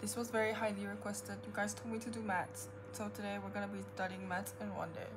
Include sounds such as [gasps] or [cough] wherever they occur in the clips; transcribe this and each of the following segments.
This was very highly requested. You guys told me to do maths. So today we're gonna be studying maths in one day.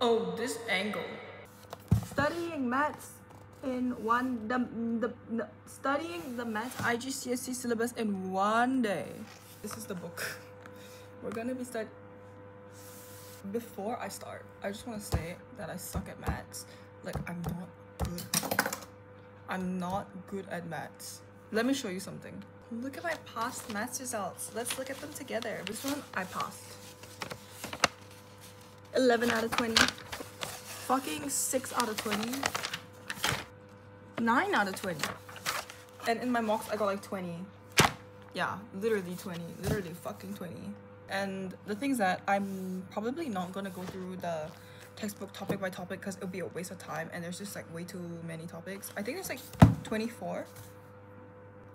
Oh, this angle. Studying maths in one the, the, the studying the maths IGCSE syllabus in one day. This is the book. [laughs] We're gonna be studying before I start, I just want to say that I suck at maths. Like, I'm not good. I'm not good at maths. Let me show you something. Look at my past maths results. Let's look at them together. This one, I passed. 11 out of 20. Fucking 6 out of 20. 9 out of 20. And in my mocks, I got like 20. Yeah, literally 20. Literally fucking 20 and the things that i'm probably not gonna go through the textbook topic by topic because it'll be a waste of time and there's just like way too many topics. I think there's like 24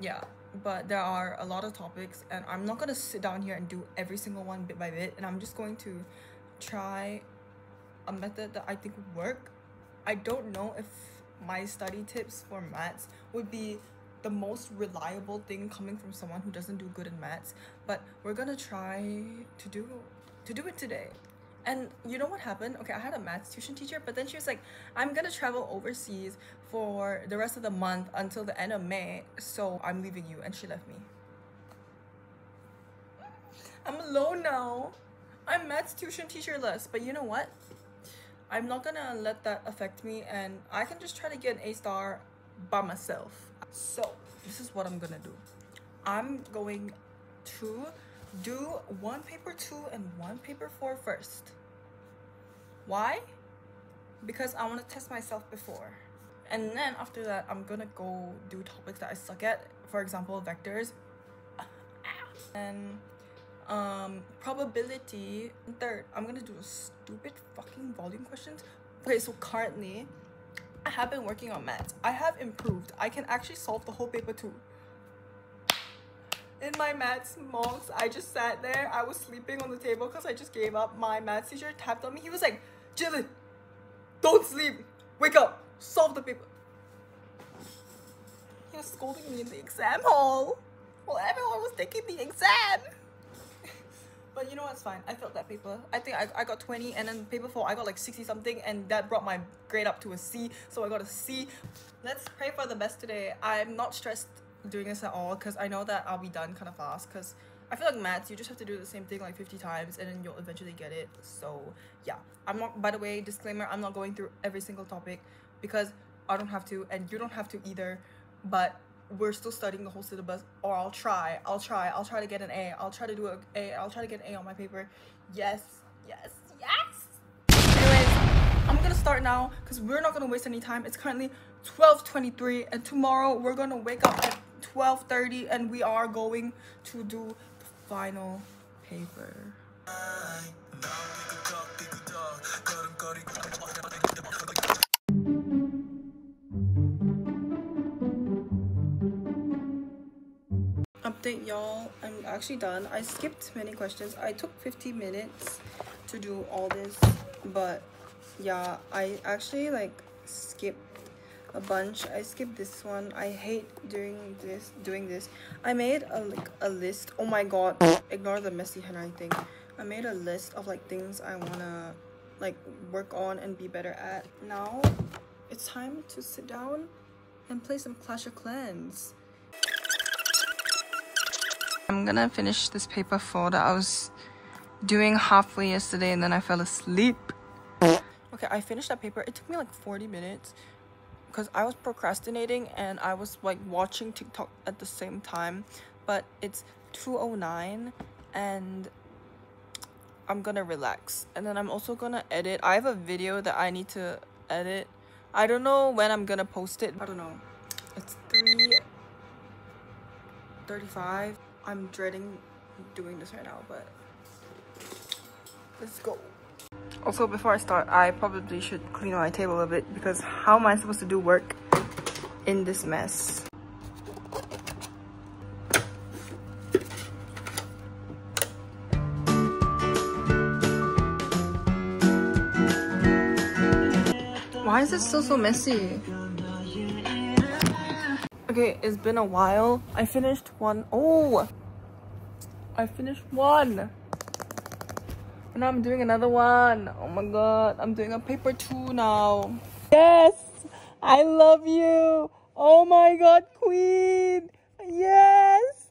yeah but there are a lot of topics and i'm not gonna sit down here and do every single one bit by bit and i'm just going to try a method that i think would work. I don't know if my study tips for maths would be the most reliable thing coming from someone who doesn't do good in maths but we're gonna try to do to do it today and you know what happened? Okay i had a math tuition teacher but then she was like i'm gonna travel overseas for the rest of the month until the end of may so i'm leaving you. And she left me. I'm alone now. I'm math tuition teacherless but you know what? I'm not gonna let that affect me and i can just try to get an a star by myself. So this is what i'm gonna do. I'm going to do one paper two and one paper four first why because i want to test myself before and then after that i'm gonna go do topics that i suck at for example vectors [laughs] and um probability And third i'm gonna do a stupid fucking volume questions okay so currently I have been working on maths. I have improved. I can actually solve the whole paper too. In my maths mocks, I just sat there. I was sleeping on the table because I just gave up. My maths teacher tapped on me. He was like, Jit Lin, don't sleep. Wake up. Solve the paper. He was scolding me in the exam hall while everyone was taking the exam. [laughs] But you know what's fine. I failed that paper. I think I, I got 20 and then paper 4 I got like 60 something and that brought my grade up to a C. So I got a C. Let's pray for the best today. I'm not stressed doing this at all because I know that I'll be done kind of fast because I feel like maths, you just have to do the same thing like 50 times and then you'll eventually get it. So yeah, I'm not, by the way, disclaimer, I'm not going through every single topic because I don't have to and you don't have to either. But we're still studying the whole syllabus or I'll try I'll try I'll try to get an A I'll try to do a A I'll try to get an A on my paper yes yes yes anyways I'm gonna start now because we're not gonna waste any time it's currently 12:23 and tomorrow we're gonna wake up at 12:30 and we are going to do the final paper. Update y'all. I'm actually done. I skipped many questions. I took 50 minutes to do all this but yeah i actually like skipped a bunch. I skipped this one. I hate doing this doing this. I made a like a list. Oh my god. Ignore the messy handwriting i made a list of like things i want to like work on and be better at. Now it's time to sit down and play some clash of clans. I'm gonna finish this paper four that I was doing halfway yesterday and then I fell asleep. Okay, I finished that paper. It took me like 40 minutes because I was procrastinating and I was like watching TikTok at the same time. But it's 2.09 and I'm gonna relax. And then I'm also gonna edit. I have a video that I need to edit. I don't know when I'm gonna post it. I don't know. It's 3.35. I'm dreading doing this right now, but let's go. Also, before I start, I probably should clean my table a bit because how am I supposed to do work in this mess? Why is it still so messy? Okay, it's been a while. I finished one. Oh! I finished one. And I'm doing another one. Oh my god. I'm doing a paper two now. Yes! I love you! Oh my god, queen! Yes!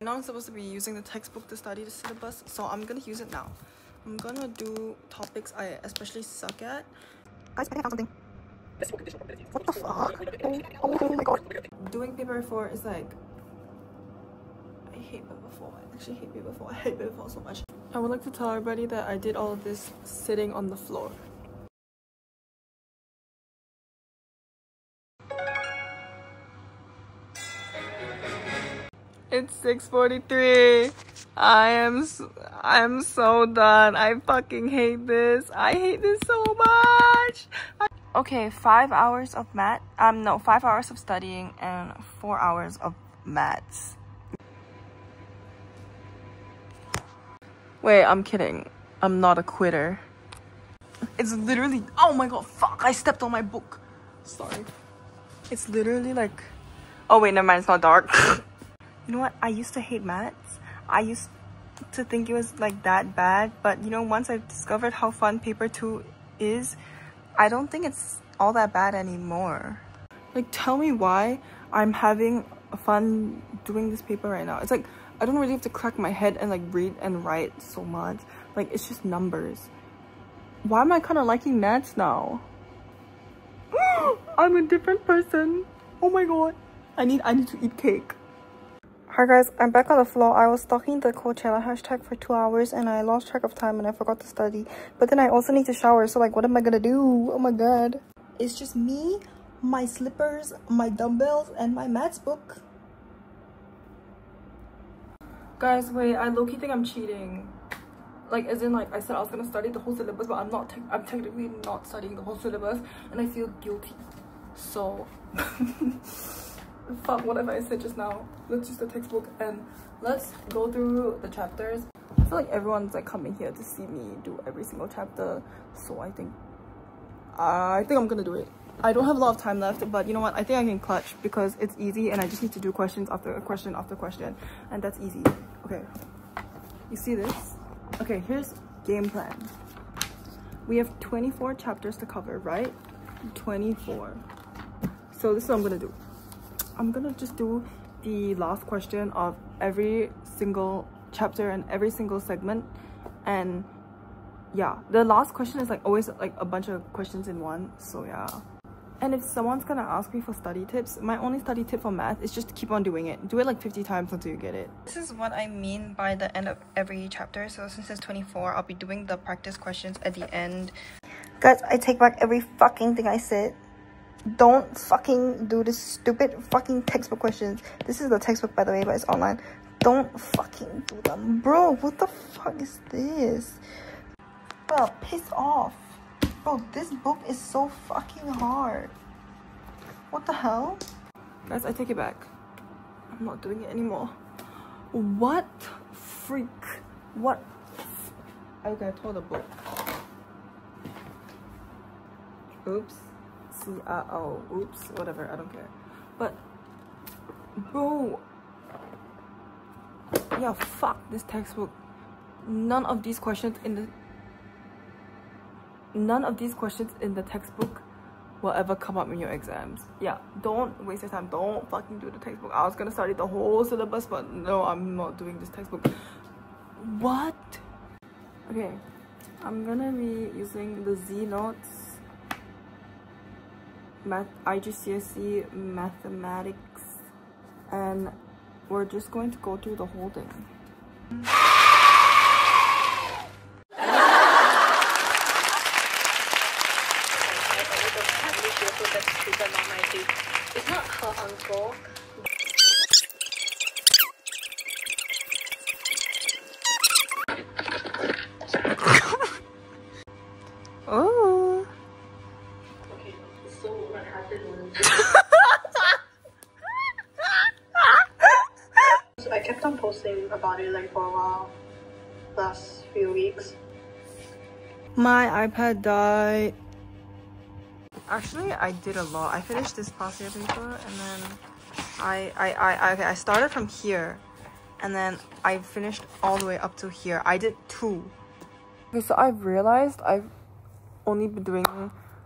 Now I'm supposed to be using the textbook to study the syllabus, so I'm gonna use it now. I'm gonna do topics I especially suck at. Guys, I found something. What the fuck? Oh, oh my god. Doing paper 4 is like... I hate paper 4. I actually hate paper 4. [laughs] I hate paper 4 so much. I would like to tell everybody that I did all of this sitting on the floor. It's 6:43. I am I am so done. I fucking hate this. I hate this so much. I okay, 5 hours of math. Um no, 5 hours of studying and 4 hours of maths. Wait, I'm kidding. I'm not a quitter. It's literally Oh my god, fuck. I stepped on my book. Sorry. It's literally like Oh wait, never mind. It's not dark. [laughs] You know what? I used to hate maths. I used to think it was like that bad, but you know, once I discovered how fun paper 2 is, I don't think it's all that bad anymore. Like, tell me why I'm having fun doing this paper right now. It's like, I don't really have to crack my head and like read and write so much. Like, it's just numbers. Why am I kind of liking maths now? [gasps] I'm a different person. Oh my god. I need, I need to eat cake. Hi guys, I'm back on the floor. I was stalking the Coachella hashtag for two hours and I lost track of time and I forgot to study. But then I also need to shower, so like what am I gonna do? Oh my god. It's just me, my slippers, my dumbbells, and my maths book. Guys, wait, I low-key think I'm cheating. Like, as in, like, I said I was gonna study the whole syllabus, but I'm not, I'm technically not studying the whole syllabus, and I feel guilty. So... [laughs] fuck whatever I said just now. Let's use the textbook and let's go through the chapters. I feel like everyone's like coming here to see me do every single chapter. So I think, I think I'm gonna do it. I don't have a lot of time left, but you know what? I think I can clutch because it's easy and I just need to do questions after question after question. And that's easy. Okay, you see this? Okay, here's game plan. We have 24 chapters to cover, right? 24. So this is what I'm gonna do. I'm gonna just do the last question of every single chapter and every single segment and yeah the last question is like always like a bunch of questions in one so yeah and if someone's gonna ask me for study tips my only study tip for math is just keep on doing it do it like 50 times until you get it this is what i mean by the end of every chapter so since it's 24 i'll be doing the practice questions at the end guys i take back every fucking thing i said don't fucking do this stupid fucking textbook questions. This is the textbook, by the way, but it's online. Don't fucking do them. Bro, what the fuck is this? Bro, piss off. Bro, this book is so fucking hard. What the hell? Guys, I take it back. I'm not doing it anymore. What freak? What? Okay, I tore the book. Oops. C-I-O. Oops, whatever, I don't care. But, bro. Yeah, fuck this textbook. None of these questions in the... None of these questions in the textbook will ever come up in your exams. Yeah, don't waste your time. Don't fucking do the textbook. I was gonna study the whole syllabus, but no, I'm not doing this textbook. What? Okay, I'm gonna be using the ZNotes math IGCSE mathematics and we're just going to go through the whole thing. It's [laughs] I kept on posting about it like for a while last few weeks. My ipad died Actually, I did a lot. I finished this past year paper and then I, I, I, okay, I started from here and then I finished all the way up to here. I did two. Okay, so I've realized I've only been doing,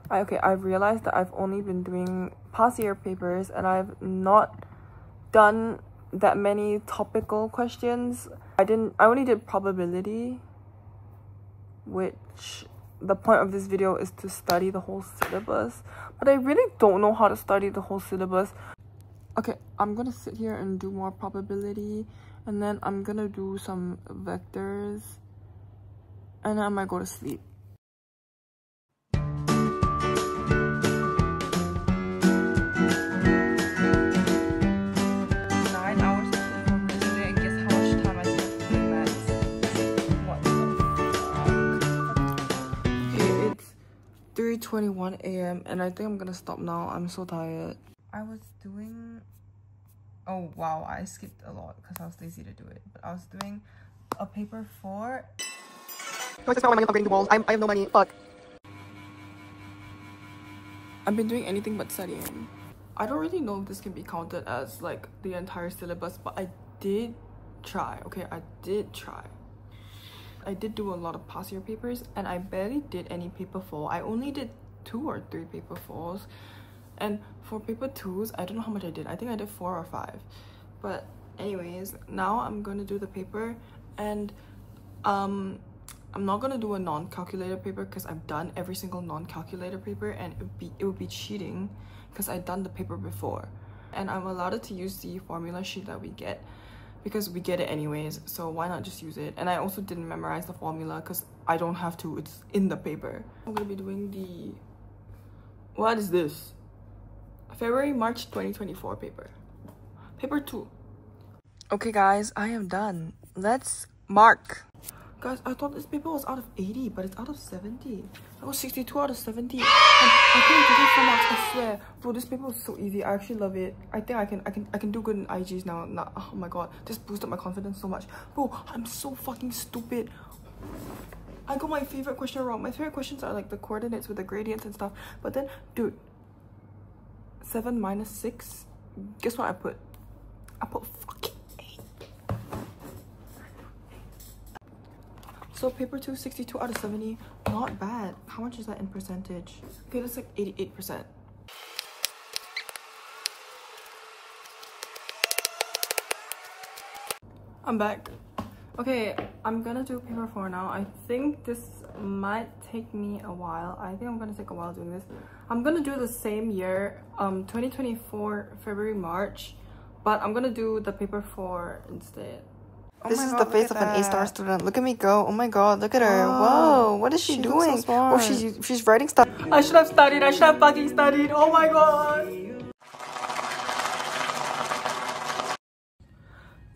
I, okay, I've realized that I've only been doing past year papers and I've not done that many topical questions. I didn't, I only did probability, which the point of this video is to study the whole syllabus but i really don't know how to study the whole syllabus. Okay i'm gonna sit here and do more probability and then i'm gonna do some vectors and then i might go to sleep 3.21 a.m. and I think I'm gonna stop now. I'm so tired. I was doing... Oh wow, I skipped a lot because I was lazy to do it. But I was doing a paper for... I just spent all my money on upgrading the walls. I'm, I have no money. Fuck. I've been doing anything but studying. I don't really know if this can be counted as like the entire syllabus, but I did try. Okay, I did try. I did do a lot of past year papers and I barely did any paper four. I only did two or three paper fours. And for paper twos, I don't know how much I did. I think I did four or five. But anyways, now I'm gonna do the paper and um I'm not gonna do a non-calculator paper because I've done every single non-calculator paper and it would be it would be cheating because I've done the paper before. And I'm allowed to use the formula sheet that we get because we get it anyways so why not just use it and i also didn't memorize the formula because i don't have to it's in the paper i'm gonna be doing the what is this? February march 2024 paper. Paper two. Okay guys i am done. Let's mark. Guys i thought this paper was out of 80 but it's out of 70 i was 62 out of 70 and i couldn't get it so much i swear. Bro this paper was so easy. I actually love it. I think i can i can i can do good in ig's now. Not, oh my god. This boosted my confidence so much. Bro i'm so fucking stupid I got my favorite question wrong. My favorite questions are like the coordinates with the gradients and stuff. But then, dude, 7 minus 6, guess what I put? I put fucking 8. So paper 2, 62 out of 70. Not bad. How much is that in percentage? Okay, that's like 88%. I'm back. Okay, I'm gonna do paper four now. I think this might take me a while. I think I'm gonna take a while doing this. I'm gonna do the same year, um, 2024 February March, but I'm gonna do the paper four instead. Oh this is God, the face at of an A star student. Look at me go. Oh my god, look at her. Wow. Whoa, what is she, She looks so doing? oh, she's she's writing stuff. I should have studied. I should have fucking studied. Oh my god.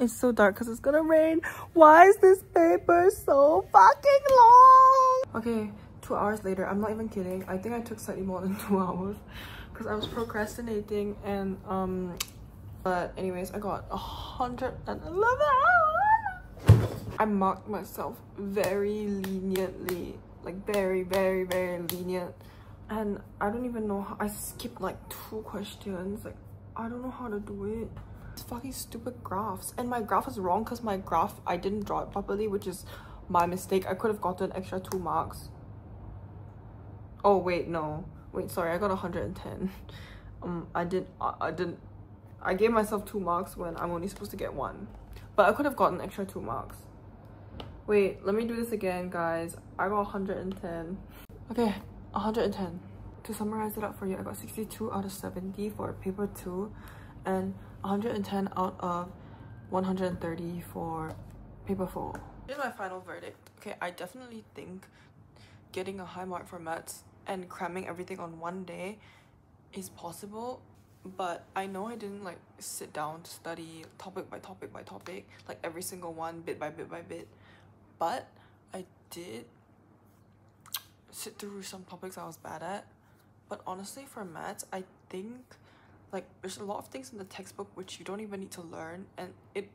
It's so dark because it's gonna rain. Why is this paper so fucking long? Okay, two hours later. I'm not even kidding. I think I took slightly more than [laughs] two hours because I was procrastinating and um. But anyways, I got a hundred and eleven. I marked myself very leniently, like very, very, very lenient. And I don't even know how I skipped like two questions. Like I don't know how to do it. Fucking stupid graphs. And my graph is wrong because my graph I didn't draw it properly, which is my mistake. I could have gotten extra two marks. Oh wait, no. Wait, sorry, I got 110. [laughs] Um I did I, I didn't I gave myself two marks when I'm only supposed to get one. But I could have gotten extra two marks. Wait, let me do this again, guys. I got 110. Okay, 110. To summarize it up for you, I got 62 out of 70 for paper 2 and 110 out of 130 for paper 4. Here's my final verdict. Okay, I definitely think getting a high mark for maths and cramming everything on one day is possible but I know I didn't like sit down to study topic by topic by topic, like every single one bit by bit by bit. But I did sit through some topics I was bad at. But honestly, for maths, I think like there's a lot of things in the textbook which you don't even need to learn, and it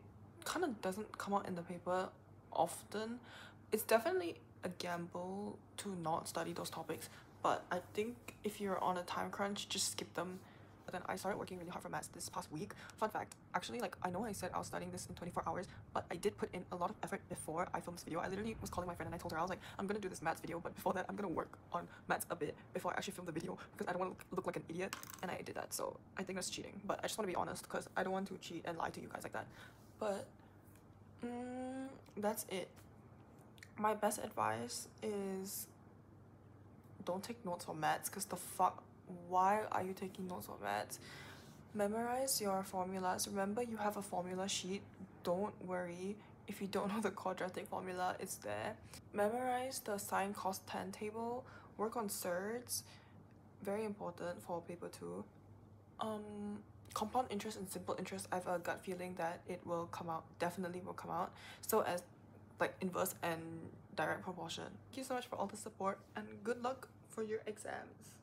kind of doesn't come out in the paper often. It's definitely a gamble to not study those topics, but I think if you're on a time crunch, just skip them. But then I started working really hard for maths this past week. Fun fact, actually, like I know I said I was studying this in 24 hours, but I did put in a lot of effort before I filmed this video. I literally was calling my friend and I told her I was like, I'm gonna do this maths video, but before that, I'm gonna work on maths a bit before I actually film the video because I don't want to look, look like an idiot, and I did that. So I think that's cheating. But I just want to be honest because I don't want to cheat and lie to you guys like that. But mm, that's it. My best advice is don't take notes on maths because the fuck why are you taking notes on maths memorize your formulas. Remember you have a formula sheet. Don't worry. If you don't [laughs] know the quadratic formula it's there. Memorize the sine cos tan table work on surds. Very important for paper two. Um compound interest and simple interest. I have a gut feeling that it will come out definitely will come out. So as like inverse and direct proportion. Thank you so much for all the support and good luck for your exams.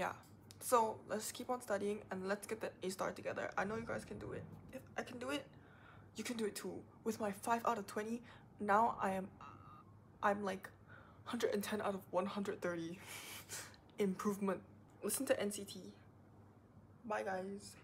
Yeah, so let's keep on studying and let's get the A star together. I know you guys can do it. If I can do it, you can do it too. With my 5 out of 20, now I am I'm like 110 out of 130. [laughs] Improvement. Listen to NCT. Bye guys.